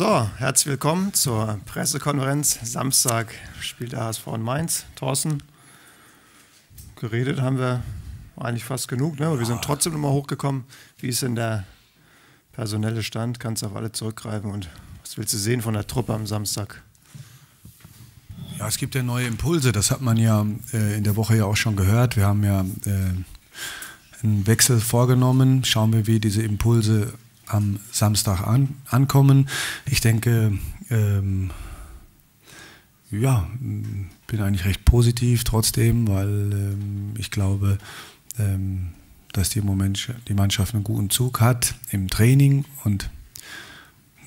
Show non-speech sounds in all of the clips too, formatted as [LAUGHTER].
So, herzlich willkommen zur Pressekonferenz. Samstag spielt der HSV in Mainz. Thorsten, geredet haben wir eigentlich fast genug, ne? aber wir sind trotzdem nochmal hochgekommen. Wie ist denn der personelle Stand? Kannst du auf alle zurückgreifen und was willst du sehen von der Truppe am Samstag? Ja, es gibt ja neue Impulse, das hat man ja äh, in der Woche ja auch schon gehört. Wir haben ja äh, einen Wechsel vorgenommen. Schauen wir, wie diese Impulse am Samstag an, ankommen. Ich denke, ähm, ja, bin eigentlich recht positiv trotzdem, weil ähm, ich glaube, ähm, dass die, Moment, die Mannschaft einen guten Zug hat im Training und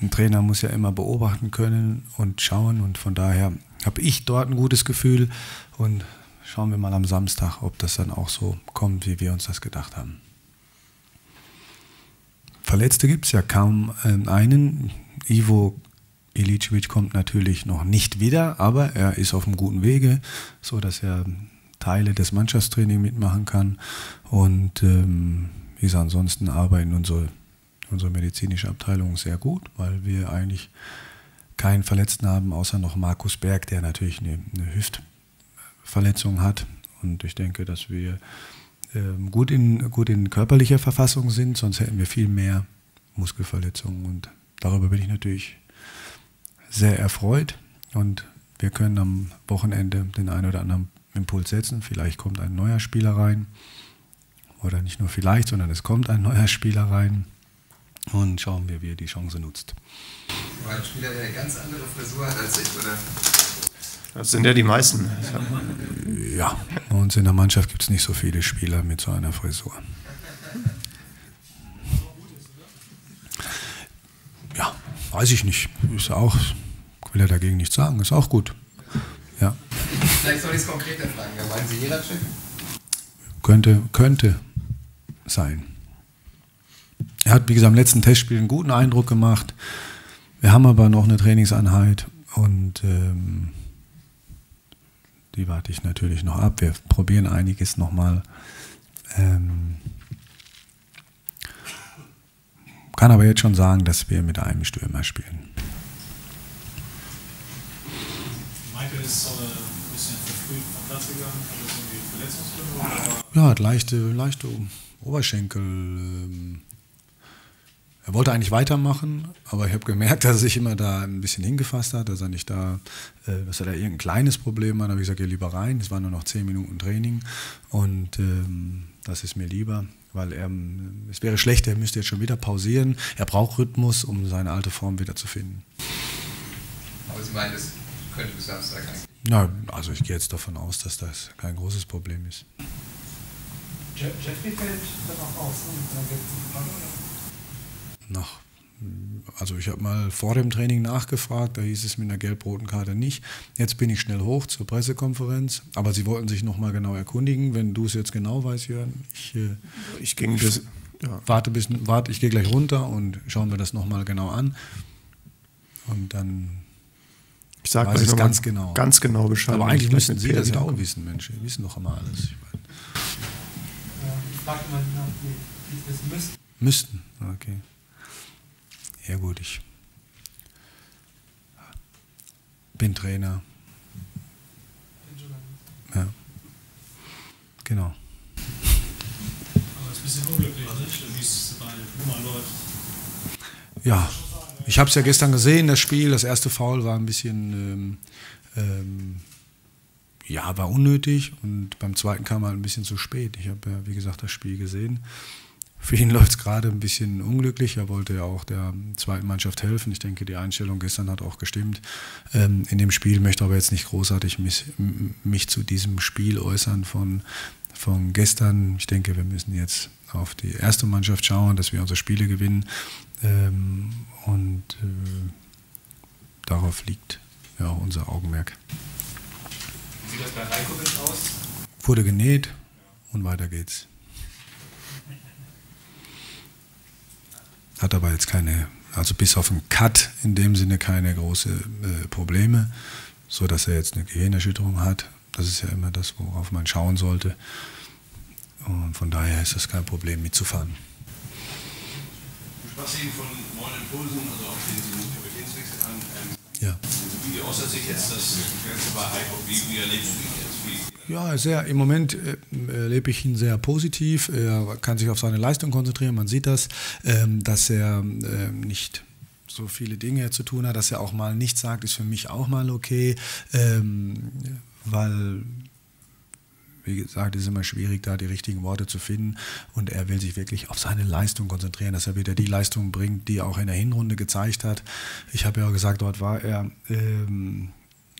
ein Trainer muss ja immer beobachten können und schauen und von daher habe ich dort ein gutes Gefühl und schauen wir mal am Samstag, ob das dann auch so kommt, wie wir uns das gedacht haben. Verletzte gibt es ja kaum äh, einen. Ivo Ilicevic kommt natürlich noch nicht wieder, aber er ist auf einem guten Wege, so dass er Teile des Mannschaftstrainings mitmachen kann. Und ähm, wie ansonsten arbeiten unsere, unsere medizinische Abteilung sehr gut, weil wir eigentlich keinen Verletzten haben, außer noch Markus Berg, der natürlich eine, eine Hüftverletzung hat. Und ich denke, dass wir gut, in, gut in körperlicher Verfassung sind, sonst hätten wir viel mehr Muskelverletzungen. Und darüber bin ich natürlich sehr erfreut. Und wir können am Wochenende den einen oder anderen Impuls setzen. Vielleicht kommt ein neuer Spieler rein. Oder nicht nur vielleicht, sondern es kommt ein neuer Spieler rein. Und schauen wir, wie er die Chance nutzt. Ein Spieler, der eine ganz andere Frisur hat als ich, oder? Das sind ja die meisten. [LAUGHS] Ja, bei uns in der Mannschaft gibt es nicht so viele Spieler mit so einer Frisur. Ja, weiß ich nicht. Ist auch, will er dagegen nichts sagen, ist auch gut. Ja. Vielleicht soll ich es konkreter fragen. Meinen Sie Jeracic? Könnte, könnte sein. Er hat, wie gesagt, im letzten Testspiel einen guten Eindruck gemacht. Wir haben aber noch eine Trainingseinheit und ähm, die warte ich natürlich noch ab. Wir probieren einiges nochmal. Ähm, kann aber jetzt schon sagen, dass wir mit einem Stürmer spielen. Michael ist aber ein bisschen verfrüht vom Platz gegangen, hat das irgendwie Verletzungsgründe? Ja, hat leichte, leichte Oberschenkel. Ähm, er wollte eigentlich weitermachen, aber ich habe gemerkt, [LAUGHS] dass er sich immer da ein bisschen hingefasst hat, dass er nicht da, äh, dass er da irgendein kleines Problem hat. Da habe ich gesagt, geh lieber rein. Es waren nur noch zehn Minuten Training und ähm, das ist mir lieber, weil er, es wäre schlecht, er müsste jetzt schon wieder pausieren. Er braucht Rhythmus, um seine alte Form wieder zu finden. Aber Sie meinen, das könnte bis Samstag eigentlich? Na, also ich gehe jetzt davon aus, dass das kein großes Problem ist. Jeffrey fällt dann auch aus, ne? Mit seiner gelben Karte, oder? Nach, also ich habe mal vor dem Training nachgefragt, da hieß es mit einer gelb-roten Karte nicht. Jetzt bin ich schnell hoch zur Pressekonferenz, aber sie wollten sich nochmal genau erkundigen. Wenn du es jetzt genau weißt, Jörn, ich, äh, Ich ging das, ja. warte bis, warte, ich gehe gleich runter und schauen wir das nochmal genau an. Und dann Ich sage weiß es ganz genau. Ganz genau Bescheid. aber eigentlich mit Sie das auch wissen, Mensch. Sie wissen doch immer alles. Ich mein, Ja, ich fragte mal nach, wie wie Sie das müssten. müssten, okay. Ja gut, ich bin Trainer. Ja. Genau. Aber es ist ein bisschen unglücklich? Wie es bei Luma läuft. Ja, ich habe es ja gestern gesehen, das Spiel. Das erste Foul war ein bisschen, ähm, ähm, ja, war unnötig und beim zweiten kam er ein bisschen zu spät. Ich habe ja, wie gesagt, das Spiel gesehen. Für ihn [LAUGHS] läuft es gerade ein bisschen unglücklich. Er wollte ja auch der zweiten Mannschaft helfen. Ich denke, die Einstellung gestern hat auch gestimmt. Ähm, in dem Spiel möchte aber jetzt nicht großartig mich, mich zu diesem Spiel äußern von, von gestern. Ich denke, wir müssen jetzt auf die erste Mannschaft schauen, dass wir unsere Spiele gewinnen. Ähm, und äh, darauf liegt ja unser Augenmerk. Wie sieht das bei Rajkovic aus? Wurde genäht und weiter geht's. Hat aber jetzt keine, also bis auf einen Cut in dem Sinne keine große äh, Probleme, so dass er jetzt eine Gehirnerschütterung hat. Das ist ja immer das, worauf man schauen sollte. Und von daher ist das kein Problem mitzufahren. was eben von neuen Impulsen, also auch den Kapitänswechsel an. Ähm, ja. Wie äußert sich jetzt das Ganze bei Heiko? Wie, wie erlebst du ja, sehr, im Moment äh, erlebe ich ihn sehr positiv. Er kann sich auf seine Leistung konzentrieren. Man sieht das, ähm, dass er äh, nicht so viele Dinge zu tun hat, dass er auch mal nichts sagt, ist für mich auch mal okay, ähm, weil wie gesagt, es ist immer schwierig, da die richtigen Worte zu finden. Und er will sich wirklich auf seine Leistung konzentrieren, dass er wieder die Leistung bringt, die er auch in der Hinrunde gezeigt hat. Ich habe ja auch gesagt, dort war er ähm,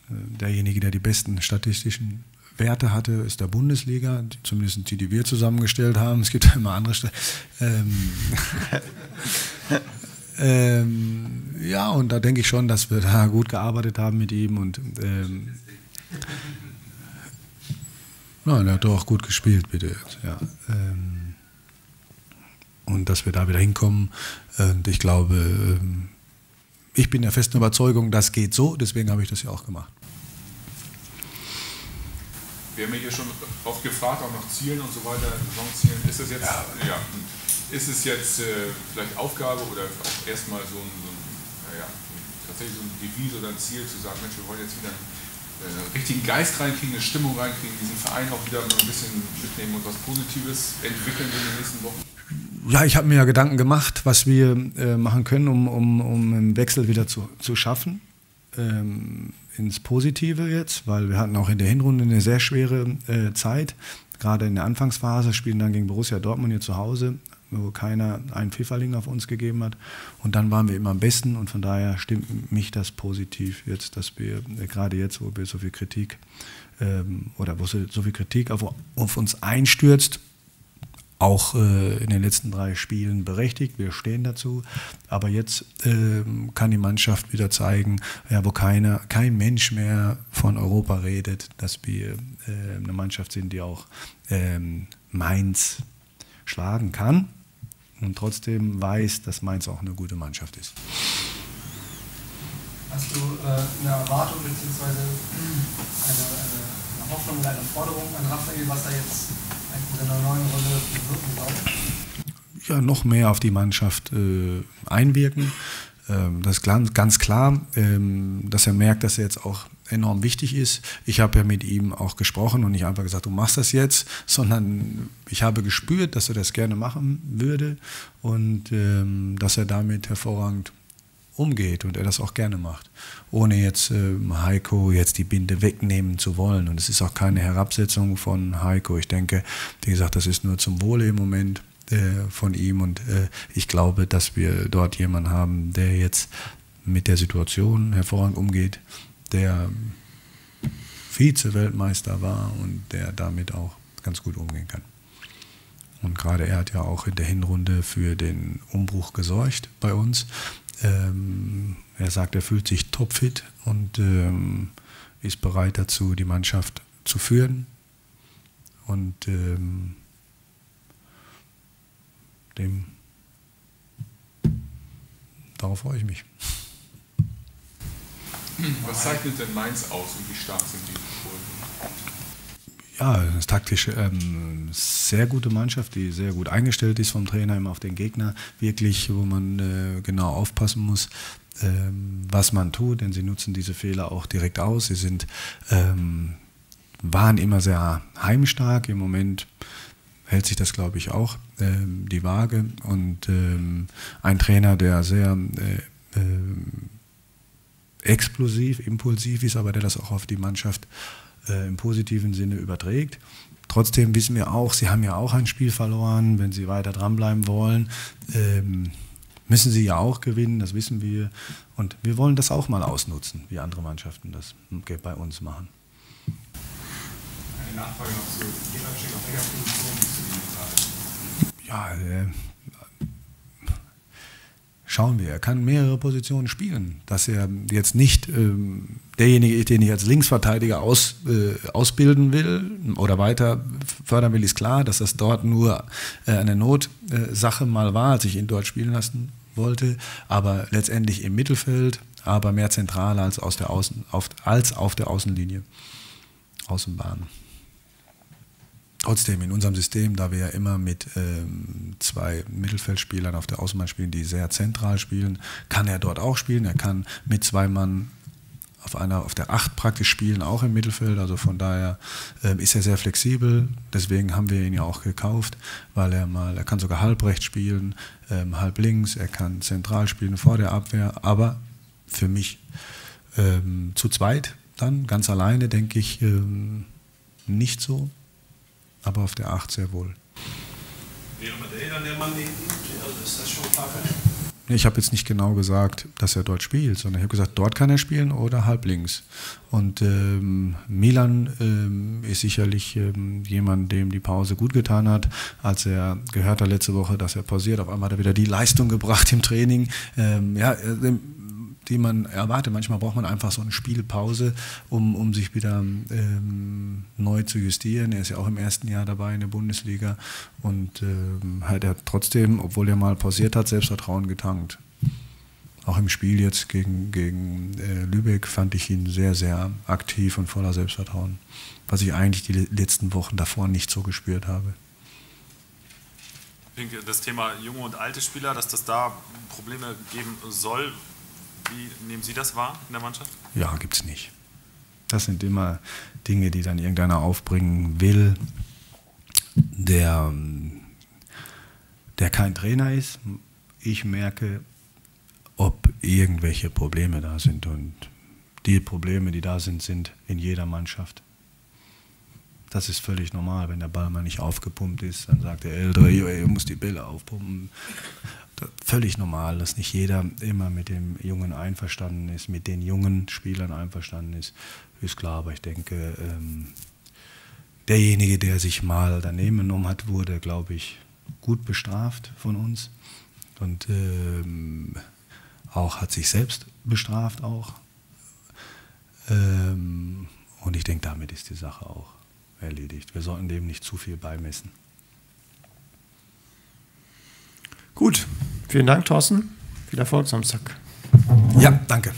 derjenige, der die besten statistischen Werte hatte, ist der Bundesliga, zumindest die, die wir zusammengestellt haben. Es gibt ja [LAUGHS] immer andere. St ähm, [LAUGHS] ähm, ja, und da denke ich schon, dass wir da gut gearbeitet haben mit ihm und ähm, Nein, er hat auch gut gespielt, bitte. Ja, ähm, und dass wir da wieder hinkommen. Und ich glaube, ähm, ich bin der festen Überzeugung, das geht so, deswegen habe ich das ja auch gemacht. Wir haben ja hier schon oft gefragt, auch nach Zielen und so weiter, Saisonzielen. Ist es jetzt, ja. ja ist es jetzt äh, vielleicht Aufgabe oder auch erstmal so ein, so ein naja, tatsächlich so ein Devise oder ein Ziel zu sagen, Mensch, wir wollen jetzt wieder einen äh, richtigen Geist reinkriegen, eine Stimmung reinkriegen, diesen Verein auch wieder mal ein bisschen mitnehmen und was Positives entwickeln in den nächsten Wochen? Ja, ich habe mir ja Gedanken gemacht, was wir äh, machen können, um, um, um einen Wechsel wieder zu, zu schaffen. Ähm, ins Positive jetzt, weil wir hatten auch in der Hinrunde eine sehr schwere äh, Zeit. Gerade in der Anfangsphase spielen dann gegen Borussia Dortmund hier zu Hause, wo keiner einen Pfifferling auf uns gegeben hat. Und dann waren wir immer am besten und von daher stimmt mich das positiv jetzt, dass wir äh, gerade jetzt, wo wir so viel Kritik ähm, oder wo so viel Kritik auf, auf uns einstürzt, auch äh, in den letzten drei Spielen berechtigt. Wir stehen dazu. Aber jetzt äh, kann die Mannschaft wieder zeigen, ja, wo keiner, kein Mensch mehr von Europa redet, dass wir äh, eine Mannschaft sind, die auch ähm, Mainz schlagen kann und trotzdem weiß, dass Mainz auch eine gute Mannschaft ist. Hast du äh, eine Erwartung bzw. Eine, eine, eine Hoffnung oder eine Forderung an Raphael, was er jetzt Ja, noch mehr auf die Mannschaft äh, einwirken. Ähm, das ist ganz klar, ähm, dass er merkt, dass er jetzt auch enorm wichtig ist. Ich habe ja mit ihm auch gesprochen und nicht einfach gesagt, du machst das jetzt, [LAUGHS] sondern ich habe gespürt, dass er das gerne machen würde und ähm, dass er damit hervorragend umgeht und er das auch gerne macht, ohne jetzt äh, Heiko jetzt die Binde wegnehmen zu wollen. Und es ist auch keine Herabsetzung von Heiko. Ich denke, wie gesagt, das ist nur zum Wohle im Moment äh, von ihm und äh, ich glaube, dass wir dort jemanden haben, der jetzt mit der Situation hervorragend umgeht, der Vize-Weltmeister war und der damit auch ganz gut umgehen kann. Und gerade er hat ja auch in der Hinrunde für den Umbruch gesorgt bei uns. Ähm, er sagt, er fühlt sich topfit und ähm, ist bereit dazu, die Mannschaft zu führen. Und ähm, dem, darauf freue ich mich. Was zeichnet denn Mainz aus und wie stark sind die ja, taktisch ähm, sehr gute Mannschaft, die sehr gut eingestellt ist vom Trainer immer auf den Gegner, wirklich, wo man äh, genau aufpassen muss, ähm, was man tut, denn sie nutzen diese Fehler auch direkt aus. Sie sind, ähm, waren immer sehr heimstark, im Moment hält sich das, glaube ich, auch ähm, die Waage. Und ähm, ein Trainer, der sehr äh, äh, explosiv, impulsiv ist, aber der das auch auf die Mannschaft äh, im positiven Sinne überträgt. Trotzdem wissen wir auch, sie haben ja auch ein Spiel verloren. Wenn sie weiter dranbleiben wollen, ähm, müssen sie ja auch gewinnen, das wissen wir. Und wir wollen das auch mal ausnutzen, wie andere Mannschaften das bei uns machen. Eine Nachfrage noch zu welcher Position du Ja, äh, schauen wir. Er kann mehrere Positionen spielen. Dass er jetzt nicht ähm, derjenige ist, den ich als Linksverteidiger aus, äh, ausbilden will oder weiter fördern will, ist klar. Dass das dort nur äh, eine Notsache mal war, als ich ihn dort spielen lassen wollte. Aber letztendlich im Mittelfeld, aber mehr zentral als, aus der Außen, auf, als auf der Außenlinie, Außenbahn. Trotzdem in unserem System, da wir ja immer mit ähm, zwei Mittelfeldspielern auf der Außenbahn spielen, die sehr zentral spielen, kann er dort auch spielen. Er kann mit zwei Mann auf einer auf der Acht praktisch spielen, auch im Mittelfeld. Also von daher ähm, ist er sehr flexibel. Deswegen haben wir ihn ja auch gekauft, weil er mal, er kann sogar halbrecht spielen, ähm, halb links, er kann zentral spielen vor der Abwehr. Aber für mich ähm, zu zweit dann ganz alleine denke ich ähm, nicht so aber auf der 8 sehr wohl. Wäre Madej dann der Mann hinten? Also ist das schon klar Ich habe jetzt nicht genau gesagt, dass er dort spielt, sondern ich habe gesagt, dort kann er spielen oder halb links. Und ähm, Milan ähm, ist sicherlich ähm, jemand, dem die Pause gut getan hat. Als er gehört hat letzte Woche, dass er pausiert, auf einmal hat er wieder die Leistung gebracht im Training. Ähm, ja, äh, die man erwartet. Manchmal braucht man einfach so eine Spielpause, um, um sich wieder ähm, neu zu justieren. Er ist ja auch im ersten Jahr dabei in der Bundesliga und ähm, hat er trotzdem, obwohl er mal pausiert hat, Selbstvertrauen getankt. Auch im Spiel jetzt gegen, gegen äh, Lübeck fand ich ihn sehr, sehr aktiv und voller Selbstvertrauen, was ich eigentlich die letzten Wochen davor nicht so gespürt habe. Das Thema junge und alte Spieler, dass das da Probleme geben soll, wie nehmen Sie das wahr in der Mannschaft? Ja, gibt es nicht. Das sind immer Dinge, die dann irgendeiner aufbringen will, der, der kein Trainer ist. Ich merke, ob irgendwelche Probleme da sind. Und die Probleme, die da sind, sind in jeder Mannschaft. Das ist völlig normal, wenn der Ball mal nicht aufgepumpt ist, dann sagt der Ältere, ihr muss die Bälle aufpumpen völlig normal, dass nicht jeder immer mit dem Jungen einverstanden ist, mit den jungen Spielern einverstanden ist, ist klar. Aber ich denke, ähm, derjenige, der sich mal daneben genommen hat, wurde, glaube ich, gut bestraft von uns und ähm, auch hat sich selbst bestraft auch. Ähm, und ich denke, damit ist die Sache auch erledigt. Wir sollten dem nicht zu viel beimessen. Gut, vielen Dank, Thorsten. Viel Erfolg Samstag. Ja, danke.